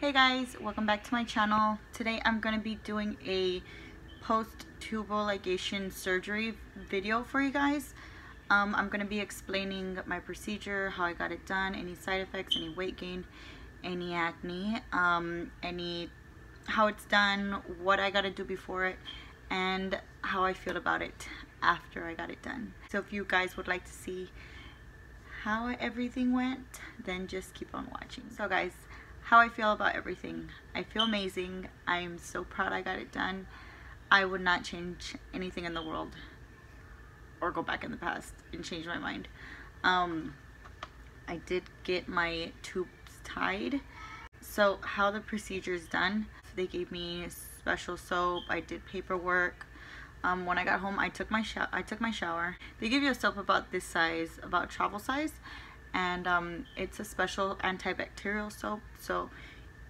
Hey guys, welcome back to my channel. Today I'm going to be doing a post-tubal ligation surgery video for you guys. Um, I'm going to be explaining my procedure, how I got it done, any side effects, any weight gain, any acne, um, any how it's done, what I got to do before it, and how I feel about it after I got it done. So if you guys would like to see how everything went, then just keep on watching. So guys, how I feel about everything. I feel amazing. I'm so proud I got it done. I would not change anything in the world or go back in the past and change my mind. Um, I did get my tubes tied. So how the procedure is done, they gave me special soap. I did paperwork. Um, when I got home, I took my I took my shower. They give you a soap about this size, about travel size, and um, it's a special antibacterial soap so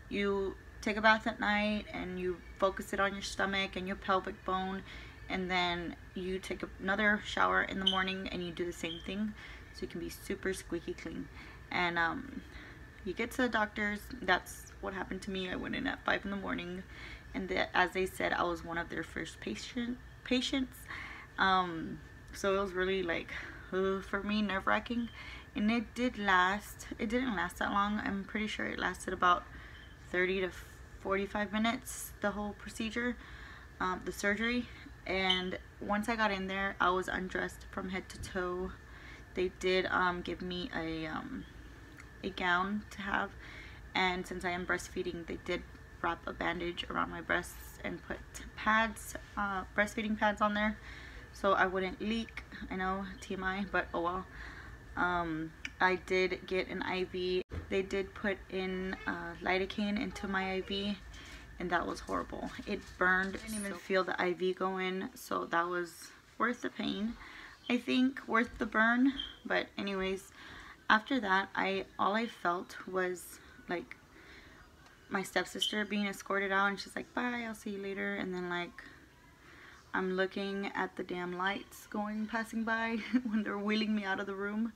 you take a bath at night and you focus it on your stomach and your pelvic bone and then you take another shower in the morning and you do the same thing so you can be super squeaky clean. And um, you get to the doctors that's what happened to me I went in at 5 in the morning and the, as they said I was one of their first patient patients. Um, so it was really like uh, for me nerve-wracking and it did last it didn't last that long. I'm pretty sure it lasted about 30 to 45 minutes the whole procedure um, the surgery. And once I got in there I was undressed from head to toe. They did um, give me a um, a gown to have. And since I am breastfeeding they did wrap a bandage around my breasts and put pads uh, breastfeeding pads on there so I wouldn't leak. I know TMI but oh well um, I did get an IV. They did put in uh, lidocaine into my IV and that was horrible. It burned. I didn't even feel the IV go in so that was worth the pain. I think worth the burn but anyways after that I all I felt was like my stepsister being escorted out and she's like bye I'll see you later and then like I'm looking at the damn lights going passing by when they're wheeling me out of the room.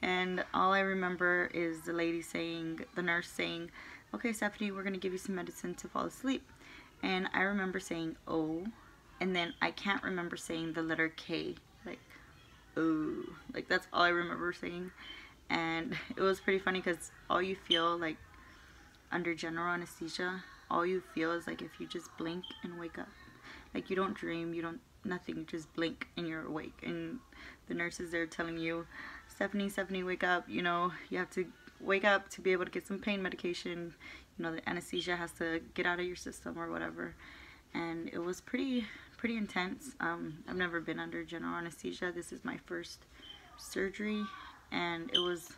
And all I remember is the lady saying, the nurse saying, okay Stephanie we're gonna give you some medicine to fall asleep. And I remember saying oh. And then I can't remember saying the letter K like oh. Like that's all I remember saying. And it was pretty funny because all you feel like under general anesthesia all you feel is like if you just blink and wake up like you don't dream, you don't nothing, you just blink and you're awake. And the nurses are telling you, Stephanie, Stephanie, wake up. You know, you have to wake up to be able to get some pain medication. You know, the anesthesia has to get out of your system or whatever. And it was pretty, pretty intense. Um, I've never been under general anesthesia. This is my first surgery, and it was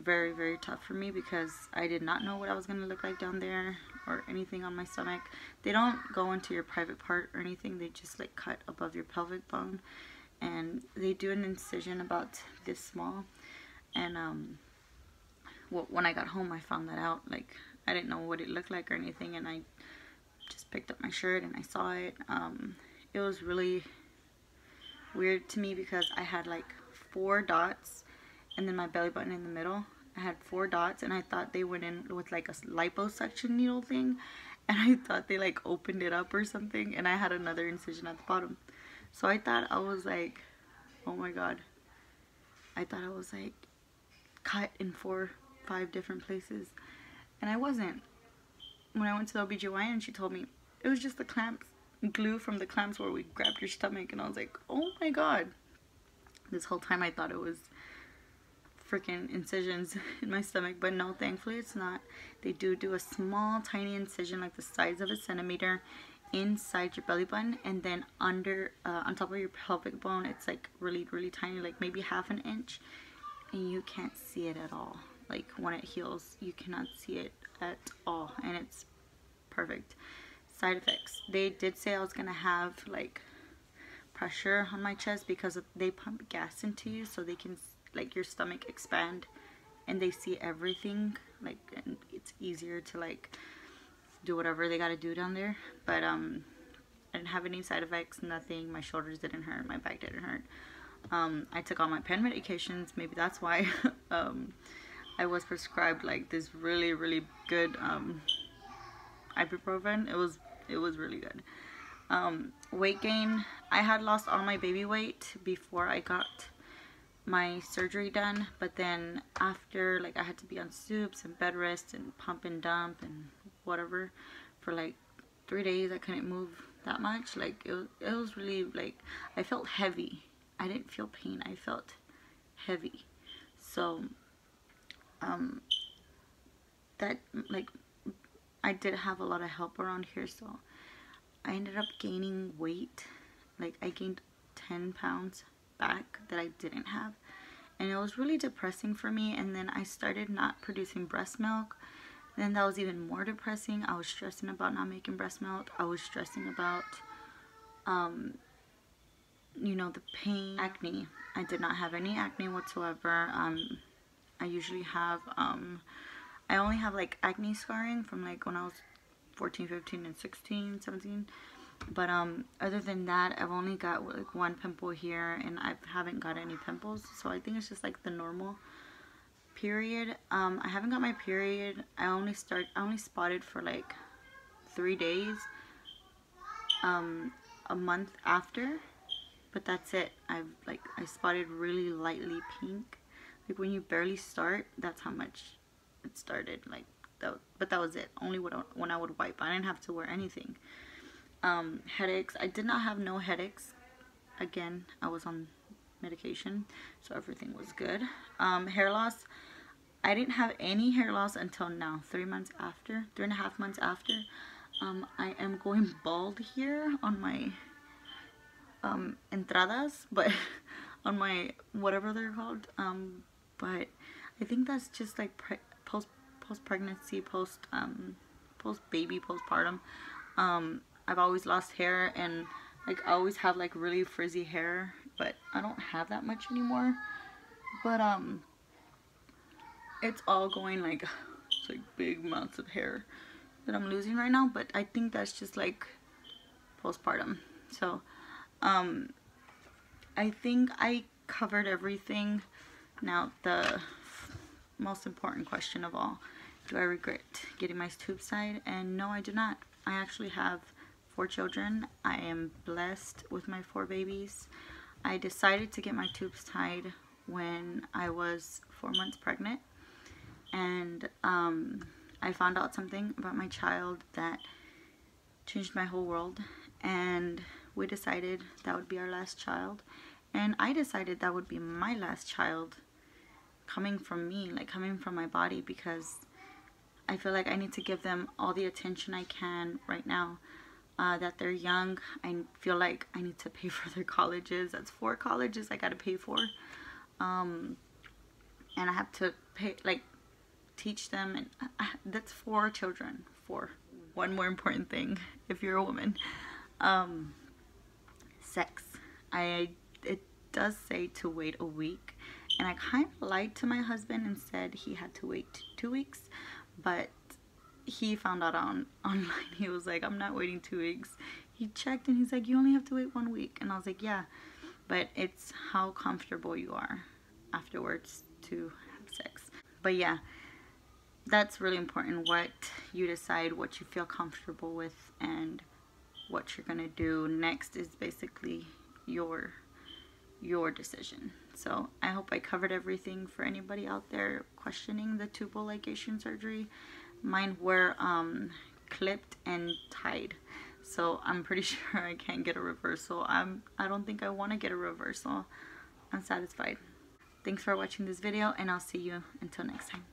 very, very tough for me because I did not know what I was going to look like down there or anything on my stomach. They don't go into your private part or anything. They just like cut above your pelvic bone and they do an incision about this small and um when I got home I found that out like I didn't know what it looked like or anything and I just picked up my shirt and I saw it um it was really weird to me because I had like four dots and then my belly button in the middle I had four dots and I thought they went in with like a liposuction needle thing and I thought they like opened it up or something and I had another incision at the bottom. So I thought I was like, oh my god. I thought I was like cut in four, five different places and I wasn't. When I went to the OBGYN she told me it was just the clamps, glue from the clamps where we grabbed your stomach and I was like, oh my god. This whole time I thought it was freaking incisions in my stomach but no thankfully it's not. They do do a small tiny incision like the size of a centimeter inside your belly button and then under uh, on top of your pelvic bone it's like really really tiny like maybe half an inch and you can't see it at all. Like when it heals you cannot see it at all and it's perfect. Side effects. They did say I was gonna have like pressure on my chest because they pump gas into you so they can like your stomach expand and they see everything like and it's easier to like do whatever they got to do down there but um I didn't have any side effects nothing my shoulders didn't hurt my back didn't hurt um I took all my pain medications maybe that's why um I was prescribed like this really really good um, ibuprofen. It was it was really good. Um, weight gain. I had lost all my baby weight before I got my surgery done but then after like I had to be on soups and bed rest and pump and dump and whatever for like three days I couldn't move that much. Like it was, it was really like I felt heavy. I didn't feel pain. I felt heavy. So um that like I did have a lot of help around here so I ended up gaining weight. Like I gained 10 pounds back that I didn't have. And it was really depressing for me and then I started not producing breast milk. Then that was even more depressing. I was stressing about not making breast milk. I was stressing about um you know the pain acne. I did not have any acne whatsoever. Um I usually have um I only have like acne scarring from like when I was 14 15 and 16 17 but um other than that i've only got like one pimple here and i haven't got any pimples so i think it's just like the normal period. Um i haven't got my period. I only start i only spotted for like three days um a month after but that's it. I've like i spotted really lightly pink. Like when you barely start that's how much it started like that but that was it. Only when I, when I would wipe. I didn't have to wear anything um, headaches. I did not have no headaches. Again, I was on medication, so everything was good. Um, hair loss. I didn't have any hair loss until now, three months after, three and a half months after. Um, I am going bald here on my um, entradas, but on my whatever they're called. Um, but I think that's just like post post pregnancy, post um, post baby, postpartum. Um, I've always lost hair and like I always have like really frizzy hair but I don't have that much anymore. But um it's all going like it's like big amounts of hair that I'm losing right now but I think that's just like postpartum. So um I think I covered everything. Now the most important question of all do I regret getting my tube tied and no I do not. I actually have four children. I am blessed with my four babies. I decided to get my tubes tied when I was four months pregnant and um, I found out something about my child that changed my whole world and we decided that would be our last child and I decided that would be my last child coming from me like coming from my body because I feel like I need to give them all the attention I can right now uh, that they're young. I feel like I need to pay for their colleges. That's four colleges I gotta pay for. Um, and I have to pay, like, teach them. And uh, that's four children. Four. One more important thing, if you're a woman. Um, sex. I, it does say to wait a week. And I kind of lied to my husband and said he had to wait two weeks. But he found out on online. He was like, I'm not waiting two weeks. He checked and he's like, you only have to wait one week. And I was like, yeah, but it's how comfortable you are afterwards to have sex. But yeah, that's really important. What you decide, what you feel comfortable with, and what you're gonna do next is basically your your decision. So I hope I covered everything for anybody out there questioning the tubal ligation surgery mine were um, clipped and tied. So I'm pretty sure I can't get a reversal. I'm I don't think I want to get a reversal. I'm satisfied. Thanks for watching this video and I'll see you until next time